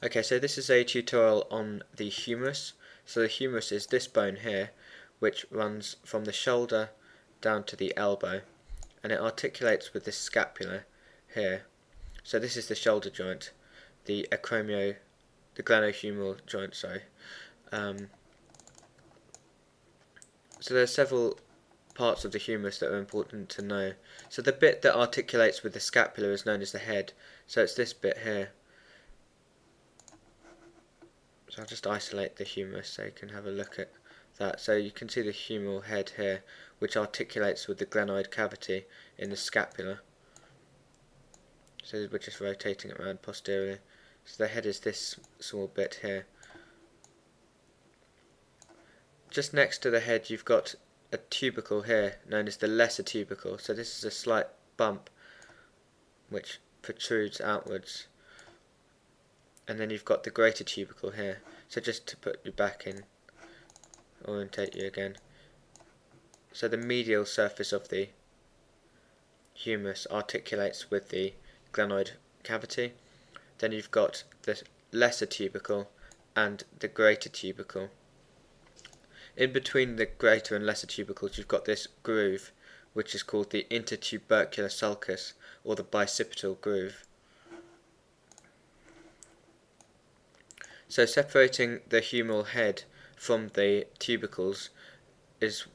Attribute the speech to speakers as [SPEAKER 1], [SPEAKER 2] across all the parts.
[SPEAKER 1] Okay, so this is a tutorial on the humerus. So the humerus is this bone here, which runs from the shoulder down to the elbow, and it articulates with this scapula here. So this is the shoulder joint, the acromio, the glenohumeral joint, sorry. Um, so there are several parts of the humerus that are important to know. So the bit that articulates with the scapula is known as the head. So it's this bit here. So I'll just isolate the humerus so you can have a look at that. So you can see the humeral head here, which articulates with the glenoid cavity in the scapula. So we're just rotating it around posteriorly. So the head is this small bit here. Just next to the head you've got a tubercle here, known as the lesser tubercle. So this is a slight bump which protrudes outwards and then you've got the greater tubercle here. So just to put you back in, orientate you again. So the medial surface of the humerus articulates with the glenoid cavity. Then you've got the lesser tubercle and the greater tubercle. In between the greater and lesser tubercles you've got this groove which is called the intertubercular sulcus or the bicipital groove. So separating the humeral head from the tubercles is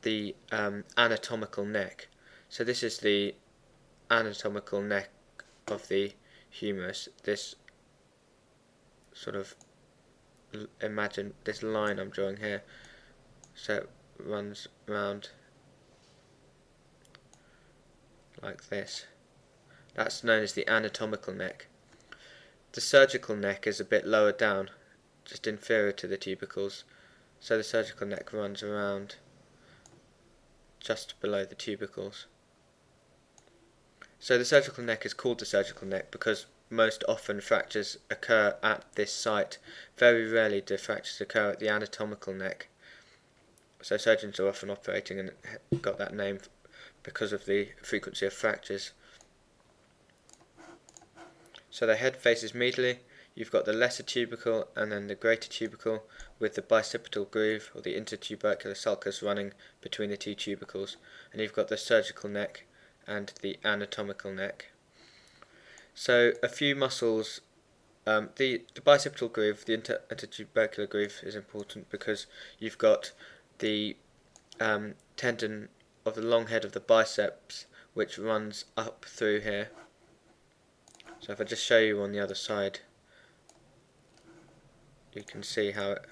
[SPEAKER 1] the um, anatomical neck. So this is the anatomical neck of the humerus. This sort of imagine this line I'm drawing here. So it runs around like this. That's known as the anatomical neck. The surgical neck is a bit lower down, just inferior to the tubercles, so the surgical neck runs around just below the tubercles. So the surgical neck is called the surgical neck because most often fractures occur at this site. Very rarely do fractures occur at the anatomical neck. So surgeons are often operating and got that name because of the frequency of fractures. So the head faces medially, you've got the lesser tubercle and then the greater tubercle with the bicipital groove or the intertubercular sulcus running between the two tubercles and you've got the surgical neck and the anatomical neck. So a few muscles, um, the, the bicipital groove, the inter intertubercular groove is important because you've got the um, tendon of the long head of the biceps which runs up through here so if I just show you on the other side, you can see how it,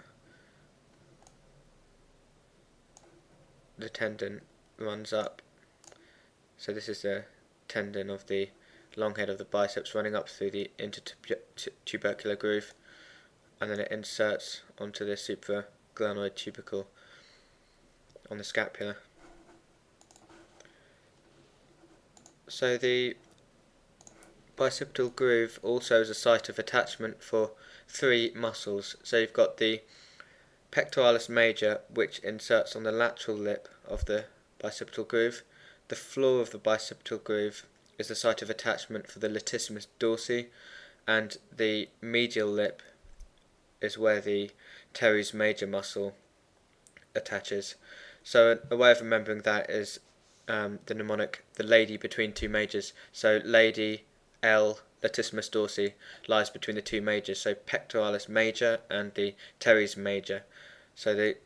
[SPEAKER 1] the tendon runs up. So this is the tendon of the long head of the biceps running up through the intertubercular groove and then it inserts onto the supraglenoid tubercle on the scapula. So the bicipital groove also is a site of attachment for three muscles. So you've got the pectoralis major, which inserts on the lateral lip of the bicipital groove. The floor of the bicipital groove is the site of attachment for the latissimus dorsi, and the medial lip is where the teres major muscle attaches. So a way of remembering that is um, the mnemonic, the lady between two majors. So lady L latissimus dorsi lies between the two majors, so pectoralis major and the teres major. So the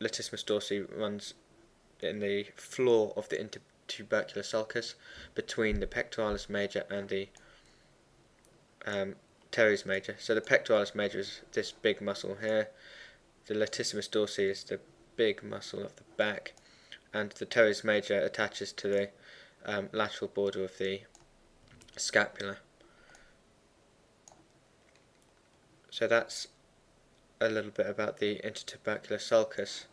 [SPEAKER 1] latissimus dorsi runs in the floor of the intertubercular sulcus between the pectoralis major and the um, teres major. So the pectoralis major is this big muscle here. The latissimus dorsi is the big muscle of the back, and the teres major attaches to the um, lateral border of the scapula. So that's a little bit about the intertubercular sulcus.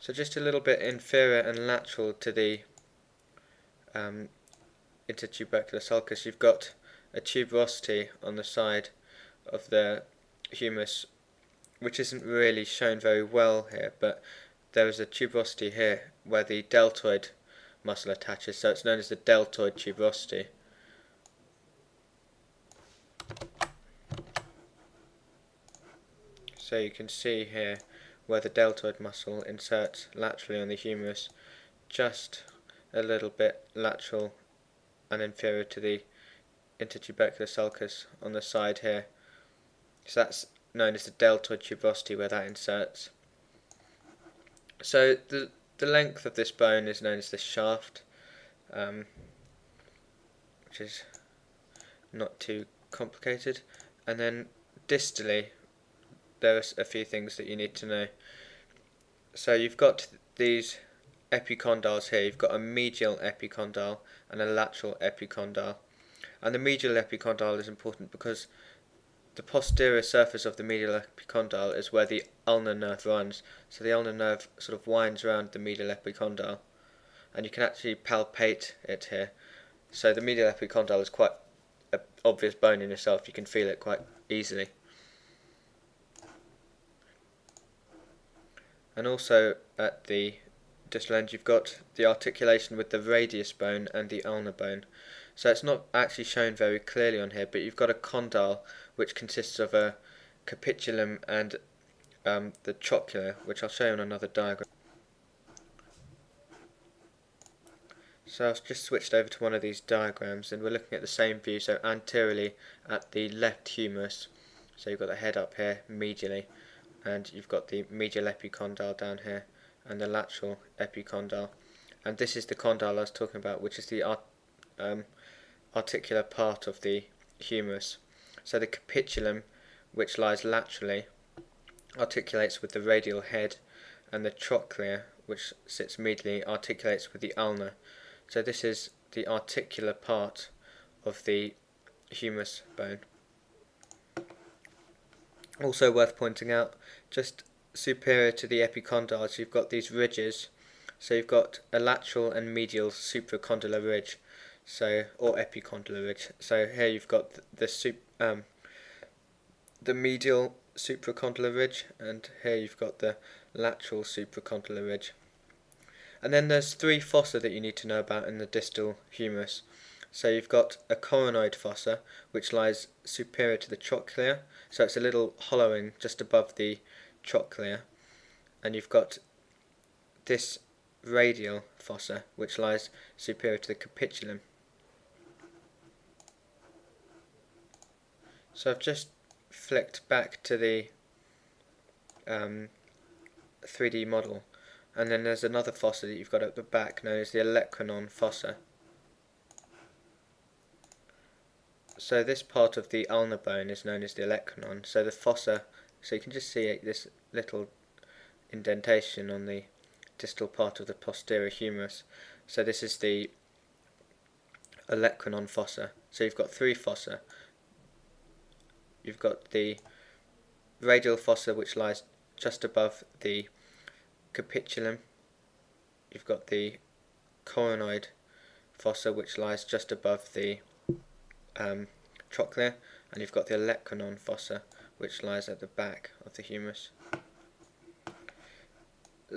[SPEAKER 1] So just a little bit inferior and lateral to the um, intertubercular sulcus, you've got a tuberosity on the side of the humerus, which isn't really shown very well here, but there is a tuberosity here where the deltoid muscle attaches, so it's known as the deltoid tuberosity. So you can see here where the deltoid muscle inserts laterally on the humerus, just a little bit lateral and inferior to the intertubercular sulcus on the side here. So that's known as the deltoid tuberosity where that inserts. So the the length of this bone is known as the shaft, um, which is not too complicated. And then distally, there are a few things that you need to know. So you've got these epicondyles here. You've got a medial epicondyle and a lateral epicondyle. And the medial epicondyle is important because the posterior surface of the medial epicondyle is where the ulnar nerve runs. So the ulnar nerve sort of winds around the medial epicondyle. And you can actually palpate it here. So the medial epicondyle is quite an obvious bone in itself. You can feel it quite easily. And also at the distal end you've got the articulation with the radius bone and the ulnar bone. So it's not actually shown very clearly on here, but you've got a condyle which consists of a capitulum and um, the trochlear, which I'll show you on another diagram. So I've just switched over to one of these diagrams and we're looking at the same view, so anteriorly at the left humerus. So you've got the head up here medially and you've got the medial epicondyle down here and the lateral epicondyle. And this is the condyle I was talking about which is the art, um, articular part of the humerus. So the capitulum which lies laterally articulates with the radial head and the trochlea which sits medially articulates with the ulna. So this is the articular part of the humerus bone also worth pointing out just superior to the epicondyles you've got these ridges. So you've got a lateral and medial supracondylar ridge so or epicondylar ridge. So here you've got the, the sup, um, the medial supracondylar ridge and here you've got the lateral supracondylar ridge. And then there's three fossa that you need to know about in the distal humerus so you've got a coronoid fossa which lies superior to the trochlear so it's a little hollowing just above the trochlear and you've got this radial fossa which lies superior to the capitulum. So I've just flicked back to the um, 3D model and then there's another fossa that you've got at the back known as the olecranon fossa. So this part of the ulnar bone is known as the olecranon. So the fossa so you can just see this little indentation on the distal part of the posterior humerus. So this is the olecranon fossa. So you've got three fossa. You've got the radial fossa which lies just above the capitulum. You've got the coronoid fossa which lies just above the um, trochlear and you've got the olecranon fossa which lies at the back of the humerus.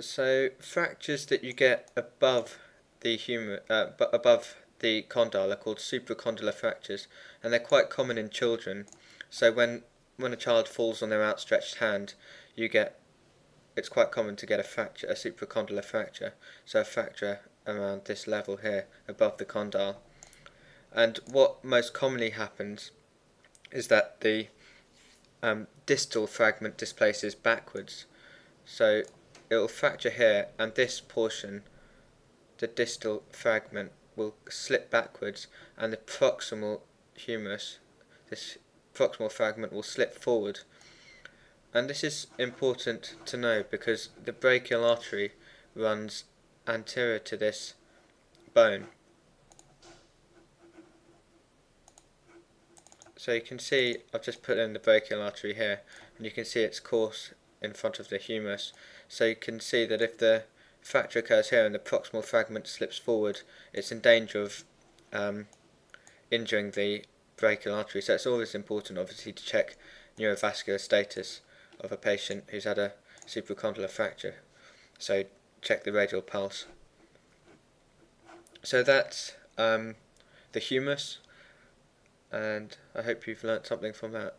[SPEAKER 1] So fractures that you get above the humor, uh, above the condyle are called supracondylar fractures, and they're quite common in children. So when when a child falls on their outstretched hand, you get it's quite common to get a fracture, a supracondylar fracture. So a fracture around this level here, above the condyle. And what most commonly happens is that the um, distal fragment displaces backwards. So it will fracture here and this portion, the distal fragment, will slip backwards and the proximal humerus, this proximal fragment will slip forward. And this is important to know because the brachial artery runs anterior to this bone. So you can see, I've just put in the brachial artery here, and you can see its course in front of the humerus. So you can see that if the fracture occurs here and the proximal fragment slips forward, it's in danger of um, injuring the brachial artery. So it's always important, obviously, to check neurovascular status of a patient who's had a supracondylar fracture. So check the radial pulse. So that's um, the humerus and I hope you've learnt something from that.